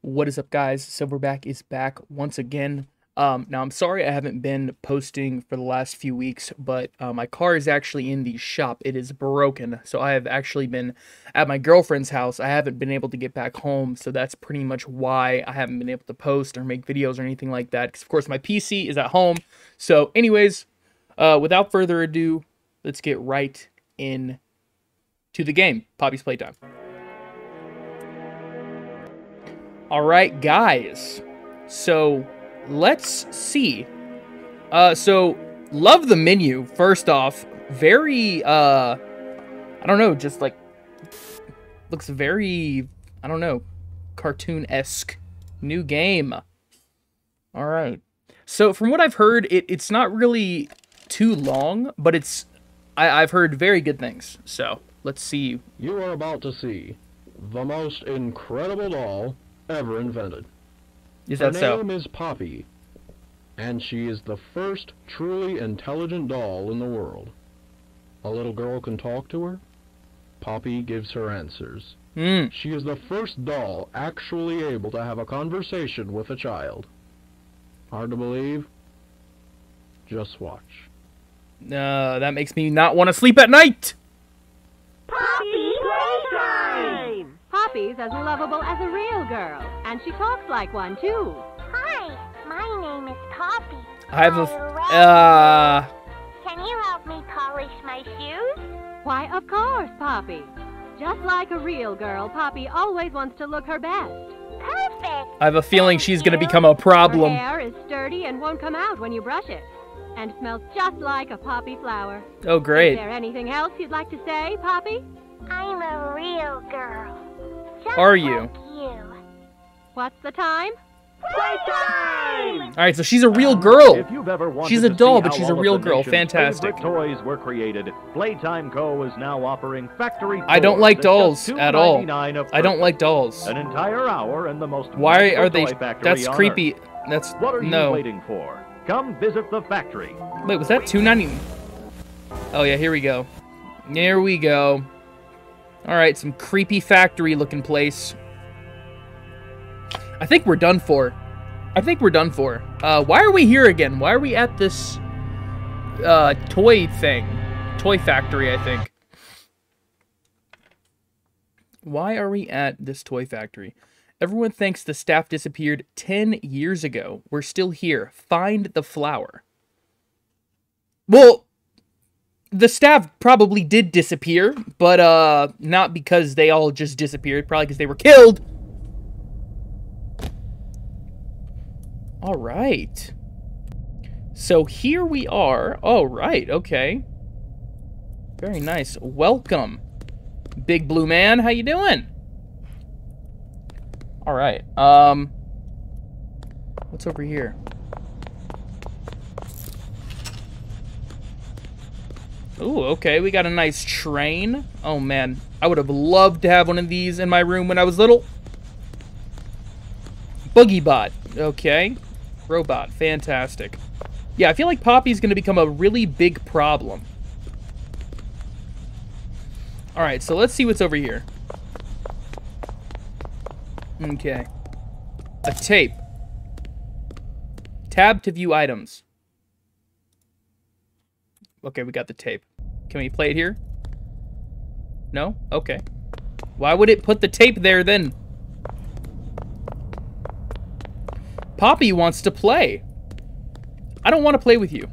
What is up, guys? Silverback is back once again. Um, now, I'm sorry I haven't been posting for the last few weeks, but uh, my car is actually in the shop. It is broken, so I have actually been at my girlfriend's house. I haven't been able to get back home, so that's pretty much why I haven't been able to post or make videos or anything like that. Because, of course, my PC is at home. So, anyways, uh, without further ado, let's get right in to the game. Poppy's Playtime. All right, guys. So let's see. Uh, so love the menu. First off, very uh, I don't know, just like looks very I don't know, cartoon esque. New game. All right. So from what I've heard, it, it's not really too long, but it's I, I've heard very good things. So let's see. You are about to see the most incredible doll ever invented. Is Her that so? name is Poppy, and she is the first truly intelligent doll in the world. A little girl can talk to her. Poppy gives her answers. Hmm. She is the first doll actually able to have a conversation with a child. Hard to believe? Just watch. Uh, that makes me not want to sleep at night. Poppy Playtime! Poppy's as lovable as a real girl, and she talks like one too. Hi, my name is Poppy. I have a. I Uh, Can you help me polish my shoes? Why, of course, Poppy. Just like a real girl, Poppy always wants to look her best. Perfect! I have a feeling she's gonna become a problem. Her hair is sturdy and won't come out when you brush it, and smells just like a poppy flower. Oh, great. Is there anything else you'd like to say, Poppy? I'm a real girl. Just Are you? Like you. What's the time? Playtime! All right, so she's a real girl. If you've ever She's a doll, but she's a real girl. Fantastic. toys were created. Playtime Co. is now offering factory. I don't like dolls at all. $2.99 a I don't like dolls. An entire hour in the most. Why are they? That's creepy. Earth. That's What are you no. waiting for? Come visit the factory. Wait, was that two ninety? Oh yeah, here we go. Here we go. All right, some creepy factory looking place. I think we're done for. I think we're done for. Uh, why are we here again? Why are we at this uh, toy thing? Toy factory, I think. Why are we at this toy factory? Everyone thinks the staff disappeared 10 years ago. We're still here. Find the flower. Well, the staff probably did disappear, but uh not because they all just disappeared, probably because they were killed. All right. So here we are. All right, okay. Very nice. Welcome. Big Blue Man, how you doing? All right. Um What's over here? Ooh, okay, we got a nice train. Oh man, I would have loved to have one of these in my room when I was little. Boogie Bot, okay. Robot, fantastic. Yeah, I feel like Poppy's gonna become a really big problem. Alright, so let's see what's over here. Okay. A tape. Tab to view items. Okay, we got the tape. Can we play it here? No? Okay. Why would it put the tape there then? Poppy wants to play. I don't want to play with you.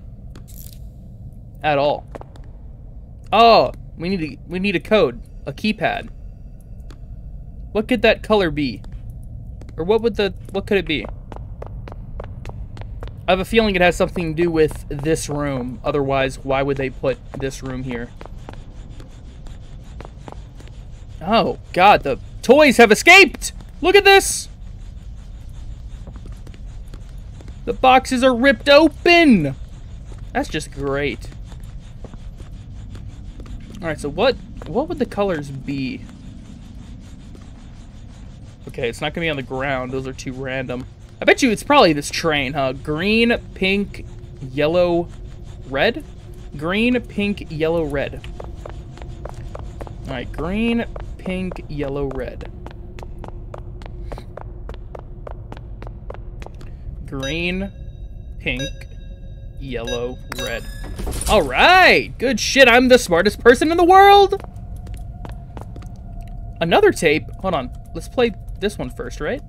At all. Oh, we need a, we need a code, a keypad. What could that color be? Or what would the what could it be? I have a feeling it has something to do with this room. Otherwise, why would they put this room here? Oh, God, the toys have escaped! Look at this! The boxes are ripped open! That's just great. Alright, so what what would the colors be? Okay, it's not gonna be on the ground. Those are too random. I bet you it's probably this train, huh? Green, pink, yellow, red? Green, pink, yellow, red. Alright, green, pink, yellow, red. green, pink, yellow, red. All right, good shit. I'm the smartest person in the world. Another tape. Hold on. Let's play this one first, right?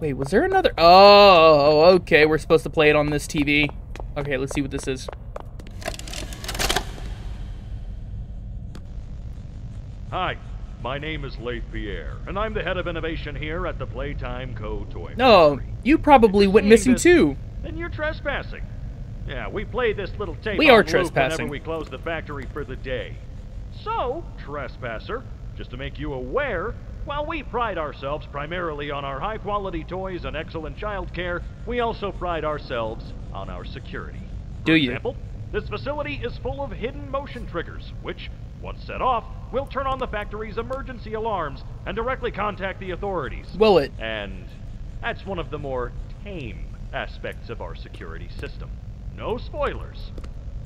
Wait, was there another? Oh, okay. We're supposed to play it on this TV. Okay, let's see what this is. Hi, my name is Leith Pierre, and I'm the head of innovation here at the Playtime Co. Toy No, Factory. you probably went missing this, too. Then you're trespassing. Yeah, we play this little tape We are trespassing. whenever we close the factory for the day. So, trespasser, just to make you aware, while we pride ourselves primarily on our high-quality toys and excellent child care, we also pride ourselves on our security. Do For you? example, this facility is full of hidden motion triggers, which, once set off, will turn on the factory's emergency alarms and directly contact the authorities. Will it? And that's one of the more tame aspects of our security system. No spoilers.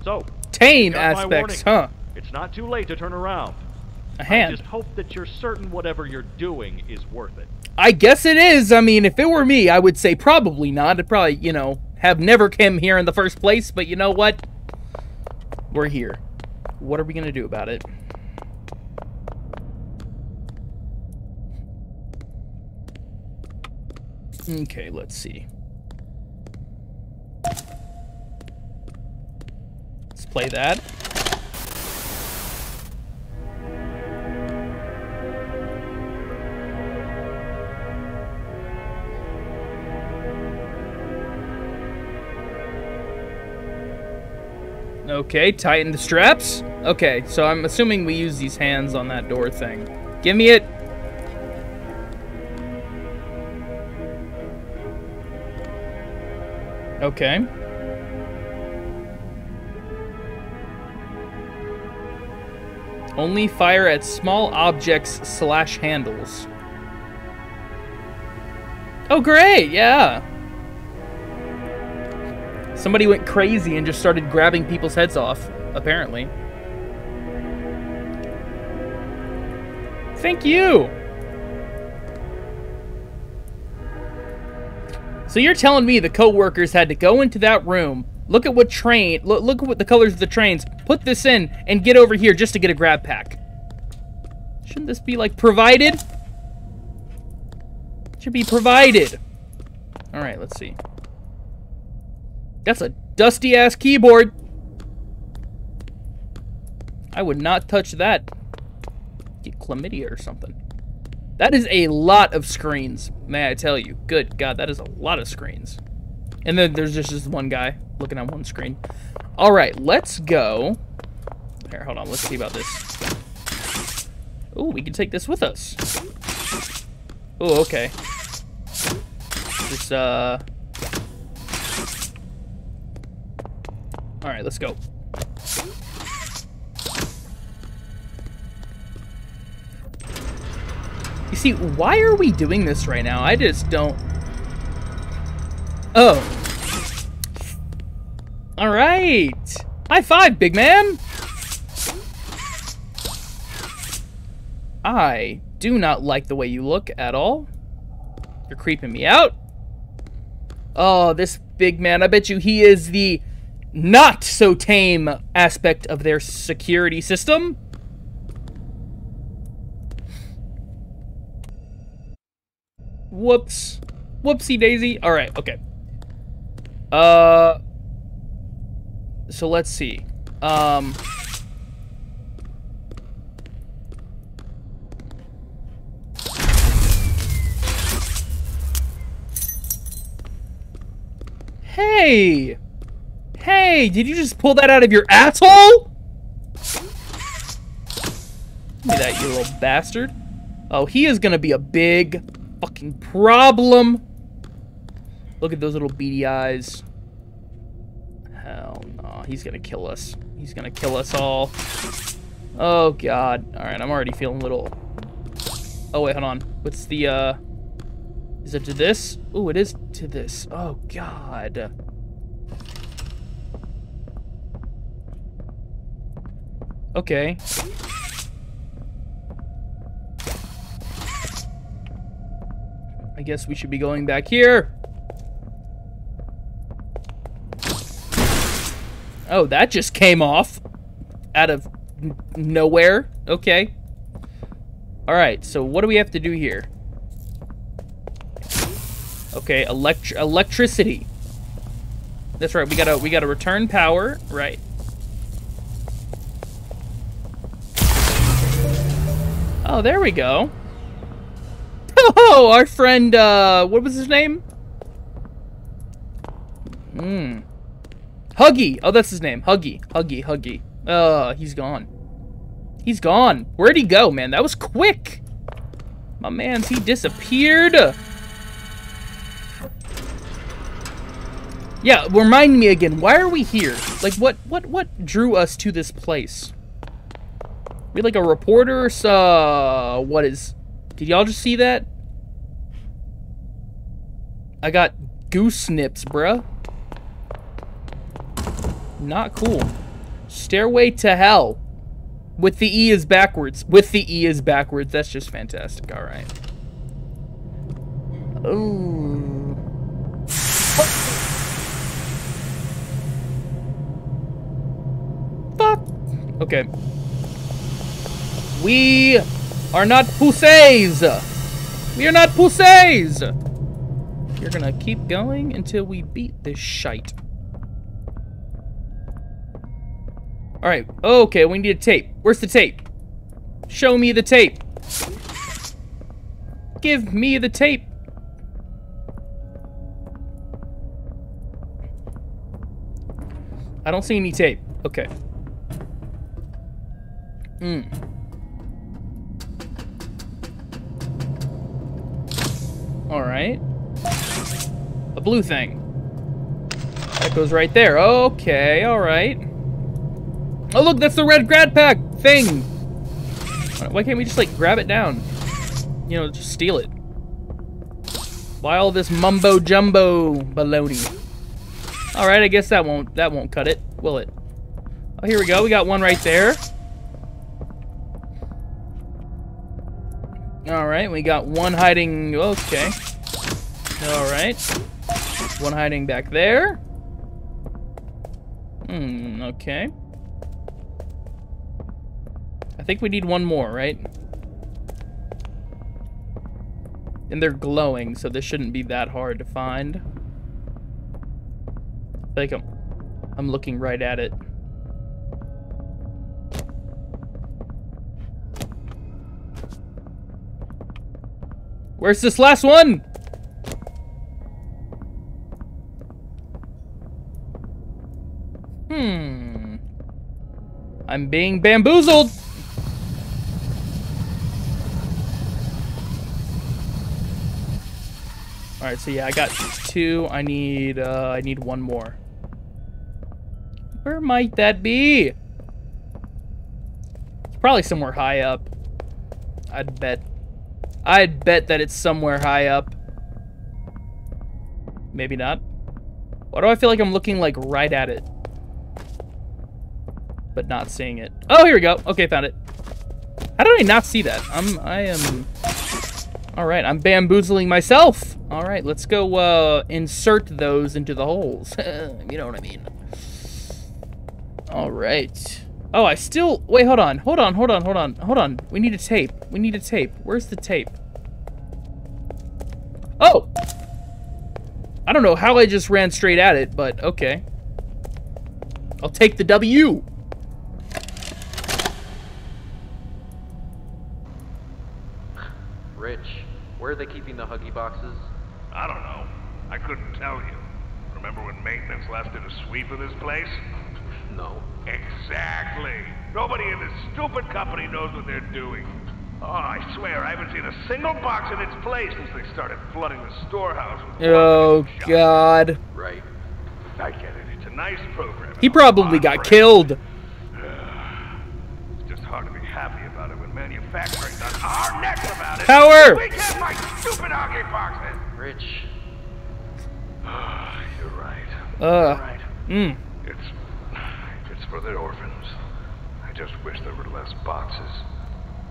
So, Tame aspects, huh? it's not too late to turn around. A I hand. just hope that you're certain whatever you're doing is worth it. I guess it is. I mean, if it were me, I would say probably not. I'd probably, you know, have never come here in the first place. But you know what? We're here. What are we gonna do about it? Okay, let's see. Let's play that. Okay, tighten the straps. Okay, so I'm assuming we use these hands on that door thing. Give me it. Okay. Only fire at small objects slash handles. Oh, great, yeah. Somebody went crazy and just started grabbing people's heads off, apparently. Thank you! So you're telling me the co-workers had to go into that room, look at what train, look, look at what the colors of the trains, put this in, and get over here just to get a grab pack. Shouldn't this be, like, provided? Should be provided. Alright, let's see. That's a dusty ass keyboard. I would not touch that. Get chlamydia or something. That is a lot of screens, may I tell you. Good God, that is a lot of screens. And then there's just this one guy looking at one screen. All right, let's go. Here, hold on. Let's see about this. Oh, we can take this with us. Oh, okay. Just, uh... Alright, let's go. You see, why are we doing this right now? I just don't... Oh. Alright. High five, big man! I do not like the way you look at all. You're creeping me out. Oh, this big man. I bet you he is the not so tame aspect of their security system. Whoops. Whoopsie daisy. All right, okay. Uh So let's see. Um Hey! Hey, did you just pull that out of your asshole? Give me that, you little bastard. Oh, he is gonna be a big fucking problem. Look at those little beady eyes. Hell no, he's gonna kill us. He's gonna kill us all. Oh god. Alright, I'm already feeling a little... Oh wait, hold on. What's the, uh... Is it to this? Oh, it is to this. Oh god. Okay. I guess we should be going back here. Oh, that just came off out of nowhere. Okay. All right, so what do we have to do here? Okay, elect electricity. That's right. We gotta we gotta return power. Right. Oh, there we go. Oh, our friend. Uh, what was his name? Hmm. Huggy. Oh, that's his name. Huggy. Huggy. Huggy. Uh, he's gone. He's gone. Where'd he go, man? That was quick. My man's he disappeared. Yeah, remind me again. Why are we here? Like, what, what, what drew us to this place? We like a reporter. So, what is? Did y'all just see that? I got goose snips, bruh. Not cool. Stairway to Hell. With the E is backwards. With the E is backwards. That's just fantastic. All right. Ooh. Fuck. Okay. We are not pussies. We are not pussies. You're gonna keep going until we beat this shite. Alright, okay, we need a tape. Where's the tape? Show me the tape. Give me the tape. I don't see any tape. Okay. Hmm. Alright. A blue thing. That goes right there. Okay, alright. Oh, look, that's the red grab pack thing. Why can't we just, like, grab it down? You know, just steal it. Why all this mumbo jumbo baloney? All right, I guess that won't that won't cut it, will it? Oh, here we go. We got one right there. All right, we got one hiding. Okay. All right. One hiding back there. Hmm. Okay. I think we need one more, right? And they're glowing, so this shouldn't be that hard to find. I I'm, I'm looking right at it. Where's this last one? Hmm. I'm being bamboozled. All right, so yeah, I got two. I need, uh, I need one more. Where might that be? It's probably somewhere high up. I'd bet. I'd bet that it's somewhere high up. Maybe not. Why do I feel like I'm looking like right at it? But not seeing it. Oh, here we go. Okay, found it. How did I not see that? I'm, I am... All right, I'm bamboozling myself. All right, let's go uh, insert those into the holes. you know what I mean. All right. Oh, I still... Wait, hold on. Hold on, hold on, hold on. Hold on. We need a tape. We need a tape. Where's the tape? Oh! I don't know how I just ran straight at it, but okay. I'll take the W. Rich, where are they keeping the Huggy boxes? I don't know. I couldn't tell you. Remember when maintenance left did a sweep of this place? No. Exactly. Nobody in this stupid company knows what they're doing. Oh, I swear, I haven't seen a single box in its place since they started flooding the storehouse with Oh. God. Right. I get it. It's a nice program. He probably got lot killed. It's just hard to be happy about it when manufacturing's on our necks about it. Power! We can't buy stupid Huggy boxes! Rich, You're right. Uh, You're right. mm. For the orphans. I just wish there were less boxes.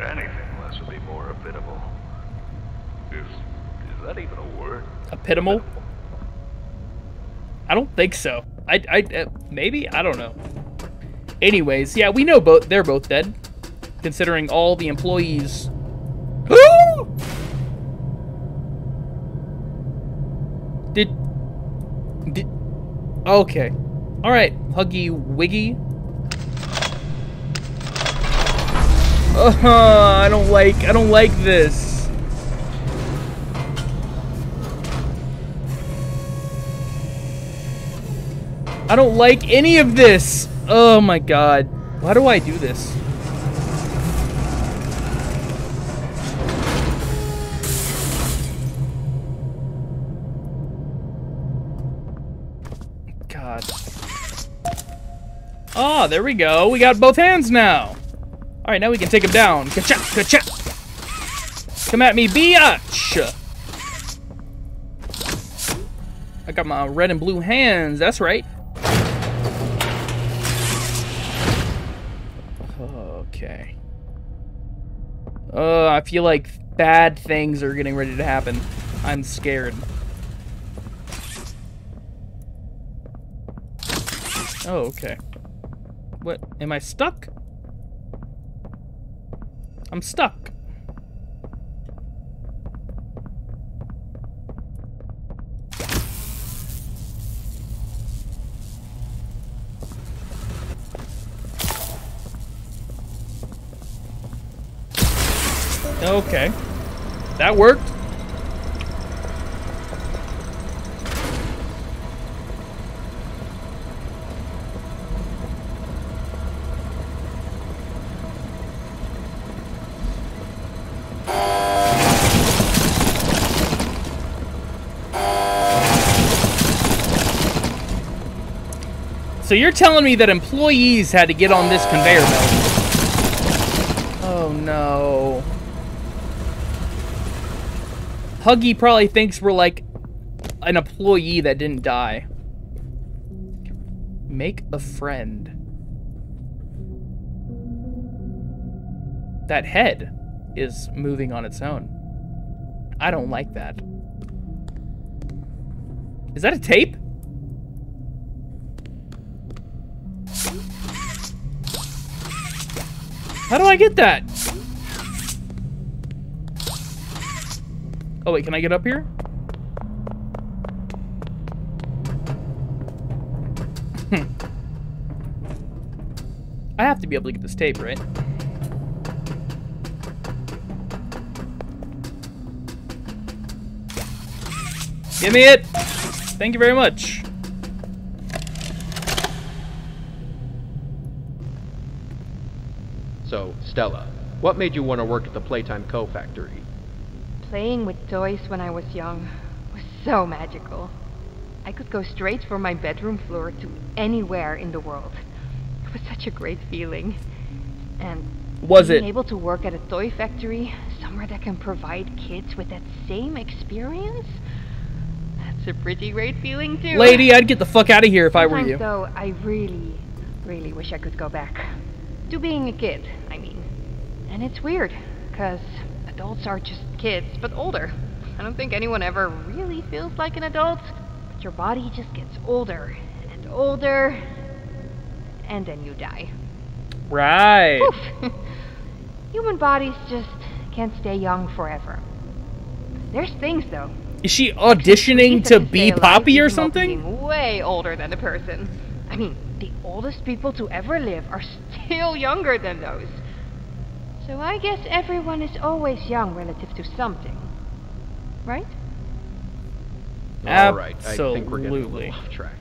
Anything less would be more habitable. Is is that even a word? Epitomal? I don't think so. I, I, uh, maybe? I don't know. Anyways, yeah, we know both. They're both dead, considering all the employees. did, did? Okay, all right, Huggy Wuggy. Uh, I don't like. I don't like this. I don't like any of this. Oh my god. Why do I do this? God. Oh, there we go. We got both hands now. All right, now we can take him down. Ka-cha. Come at me, biatch. I got my red and blue hands. That's right. Okay. Uh, I feel like bad things are getting ready to happen. I'm scared. Oh, okay. What? Am I stuck? I'm stuck. Okay. That worked. So you're telling me that employees had to get on this conveyor belt? Oh no. Huggy probably thinks we're like an employee that didn't die. Make a friend. That head is moving on its own. I don't like that. Is that a tape? How do I get that? Oh wait, can I get up here? Hmm. I have to be able to get this tape, right? Give me it! Thank you very much. Stella, what made you want to work at the Playtime Co. factory? Playing with toys when I was young was so magical. I could go straight from my bedroom floor to anywhere in the world. It was such a great feeling. And Was being it? able to work at a toy factory, somewhere that can provide kids with that same experience? That's a pretty great feeling too. Lady, I'd get the fuck out of here if I were you. though, I really, really wish I could go back. To being a kid, I mean. And it's weird, because adults are just kids, but older. I don't think anyone ever really feels like an adult, but your body just gets older and older, and then you die. Right. Human bodies just can't stay young forever. There's things, though. Is she auditioning to Trees that can be Poppy or something? Way older than a person. I mean, the oldest people to ever live are still younger than those. So I guess everyone is always young relative to something. Right? All right, I think we're getting a Absolutely. little off track.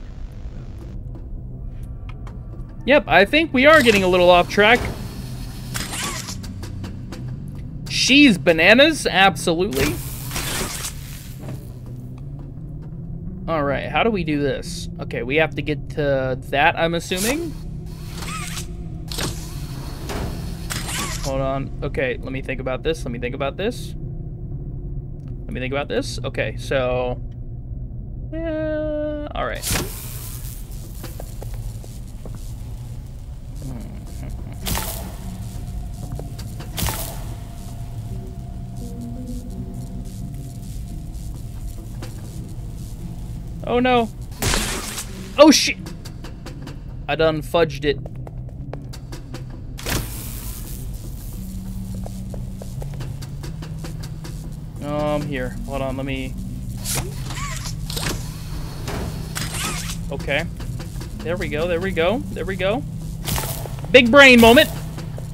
Yep, I think we are getting a little off track. She's bananas, absolutely. All right, how do we do this? Okay, we have to get to that, I'm assuming. Hold on. Okay, let me think about this. Let me think about this. Let me think about this. Okay, so... Yeah, all right. Oh no. Oh shit! I done fudged it. Here. Hold on, let me... Okay. There we go, there we go, there we go. Big brain moment!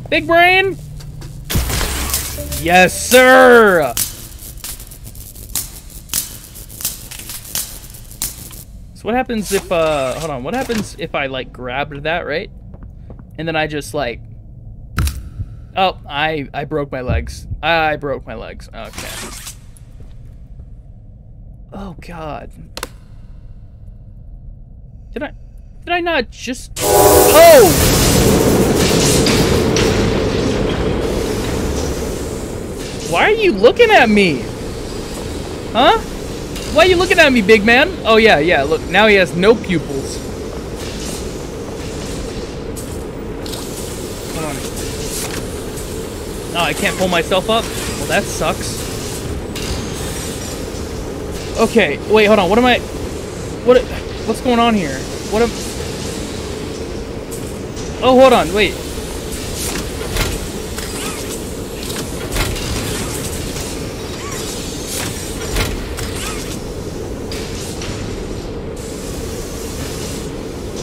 Big brain! Yes, sir! So what happens if, uh, hold on, what happens if I, like, grabbed that, right? And then I just, like, oh, I, I broke my legs. I broke my legs. Okay. Oh, God. Did I, did I not just, oh! Why are you looking at me? Huh? Why are you looking at me, big man? Oh, yeah, yeah, look, now he has no pupils. Oh, I can't pull myself up? Well, that sucks. Okay, wait, hold on, what am I... What... What's going on here? What am... Oh, hold on, wait.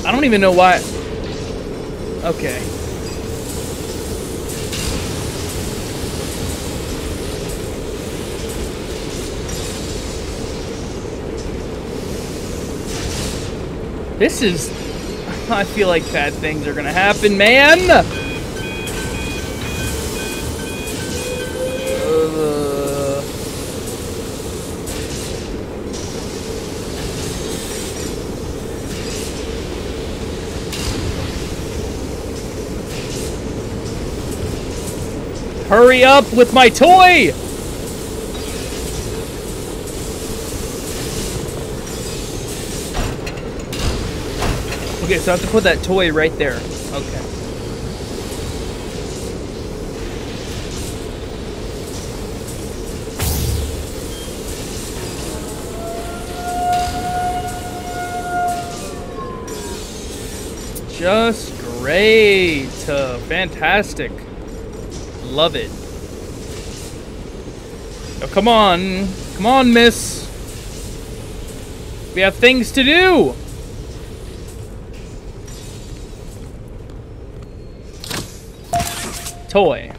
I don't even know why. Okay. This is... I feel like bad things are gonna happen, man! Hurry up with my toy! Okay, so I have to put that toy right there. Okay. Just great. Uh, fantastic. Love it. Oh, come on. Come on, miss. We have things to do. Toy.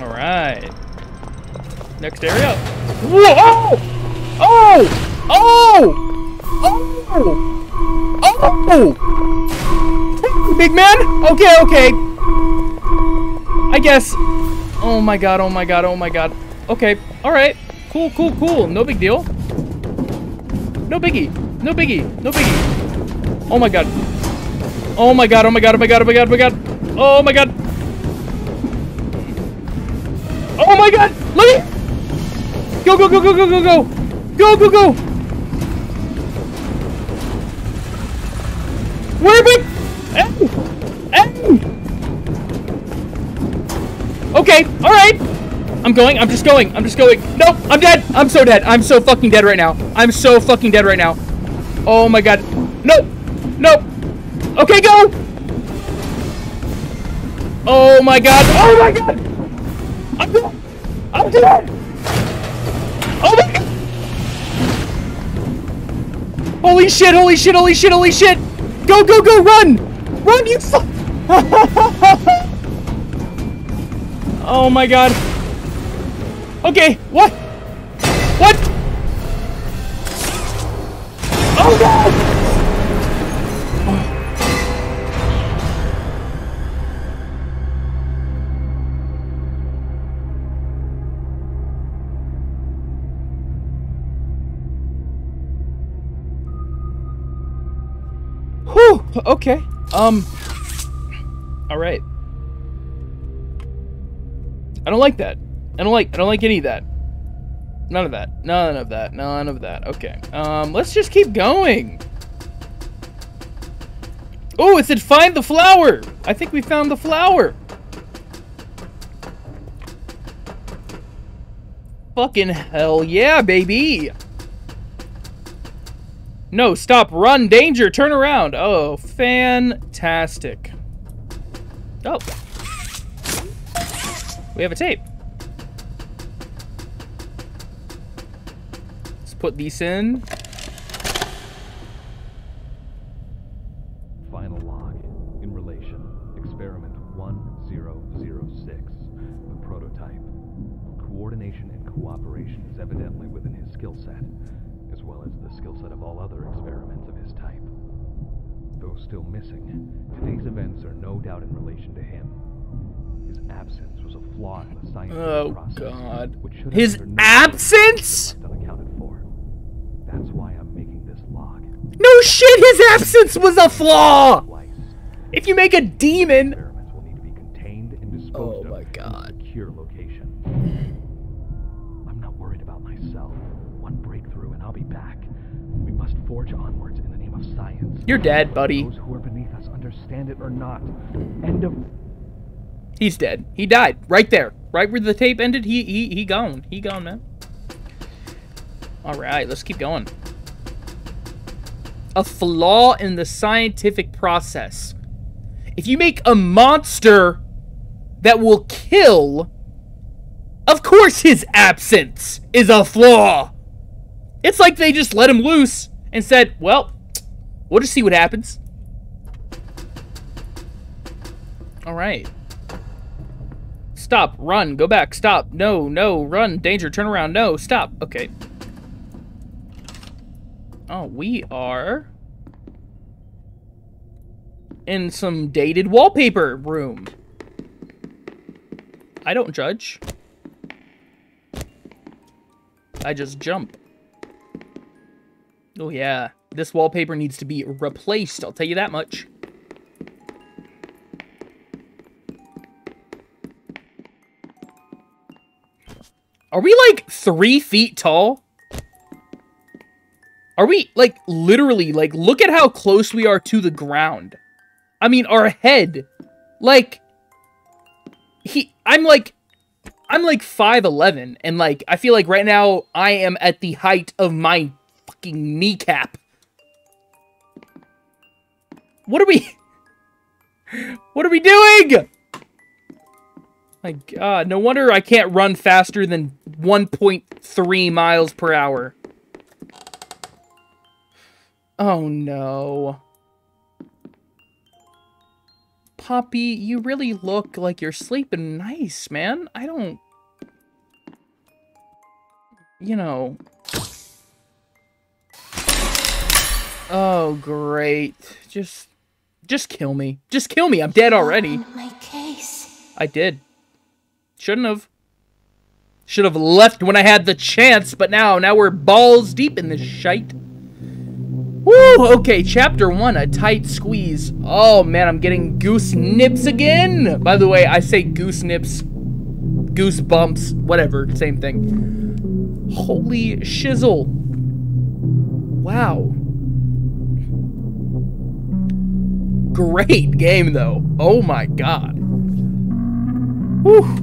All right. Next area. Whoa! Oh! Oh! Oh! Oh! Oh! Big man? Okay, okay. I guess. Oh my god, oh my god, oh my god. Okay, alright. Cool, cool, cool. No big deal. No biggie. No biggie. No biggie. Oh my god. Oh my god, oh my god, oh my god, oh my god, oh my god. Oh my god. Oh my god! Look Go, go, go, go, go, go, go! Go, go, go! Where big? Okay, alright. I'm going, I'm just going, I'm just going. Nope, I'm dead. I'm so dead. I'm so fucking dead right now. I'm so fucking dead right now. Oh my god. Nope. Nope. Okay, go! Oh my god. Oh my god! I'm dead! I'm dead! Oh my god! Holy shit, holy shit, holy shit, holy shit! Go, go, go, run! Run, you fu- Oh my god. Okay, what? What? Oh god! Whew, okay. Um. Alright. I don't like that. I don't like I don't like any of that. None of that. None of that. None of that. Okay. Um, let's just keep going. Oh, it said find the flower. I think we found the flower. Fucking hell yeah, baby. No, stop, run, danger, turn around. Oh, fantastic. Oh. We have a tape. Put these in. Final log. In relation. Experiment 1006. The prototype. Coordination and cooperation is evidently within his skill set, as well as the skill set of all other experiments of his type. Though still missing, today's events are no doubt in relation to him. His absence was a flaw in the scientific Oh, process, God. which should have His absence? left unaccounted for. That's why I'm making this log. No shit, his absence was a flaw! If you make a demon... Experiments will need to be contained and Oh my God. in location. I'm not worried about myself. One breakthrough and I'll be back. We must forge onwards in the name of science. You're dead, buddy. Those who are beneath us understand it or not. End of He's dead. He died. Right there. Right where the tape ended, he he he gone. He gone, man. Alright, let's keep going. A flaw in the scientific process. If you make a monster that will kill, of course his absence is a flaw. It's like they just let him loose and said, well, we'll just see what happens. Alright. Stop, run, go back, stop, no, no, run, danger, turn around, no, stop. Okay. Oh, we are in some dated wallpaper room. I don't judge. I just jump. Oh yeah, this wallpaper needs to be replaced, I'll tell you that much. Are we like three feet tall? Are we like literally like look at how close we are to the ground? I mean our head. Like he I'm like I'm like 5'11 and like I feel like right now I am at the height of my fucking kneecap. What are we What are we doing? My god, no wonder I can't run faster than 1.3 miles per hour. Oh no. Poppy, you really look like you're sleeping nice, man. I don't... You know... Oh, great. Just... Just kill me. Just kill me. I'm dead already. My case. I did. Shouldn't have. Should have left when I had the chance, but now, now we're balls deep in this shite. Woo! Okay, chapter one, a tight squeeze. Oh man, I'm getting goose nips again. By the way, I say goose nips, goose bumps, whatever, same thing. Holy shizzle. Wow. Great game though. Oh my god. Whew.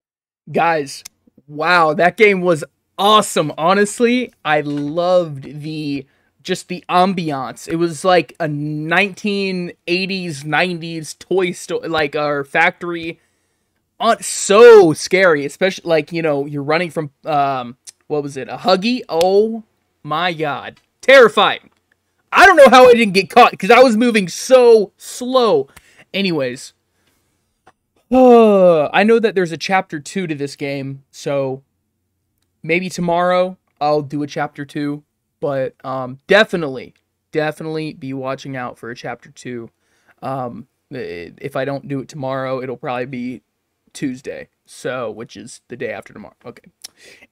Guys, wow, that game was awesome. Honestly, I loved the just the ambiance. It was like a 1980s, 90s toy store, like our factory. On so scary, especially like you know you're running from um what was it a huggy? Oh my god, terrifying. I don't know how I didn't get caught because I was moving so slow. Anyways, uh, I know that there's a chapter two to this game, so maybe tomorrow I'll do a chapter two. But um, definitely, definitely be watching out for a chapter two. Um, if I don't do it tomorrow, it'll probably be Tuesday, so which is the day after tomorrow. Okay.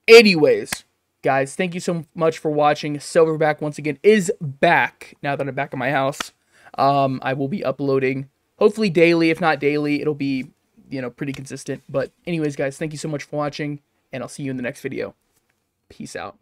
Anyways, guys, thank you so much for watching. Silverback once again is back now that I'm back in my house. Um, I will be uploading hopefully daily. If not daily, it'll be you know pretty consistent. But anyways, guys, thank you so much for watching, and I'll see you in the next video. Peace out.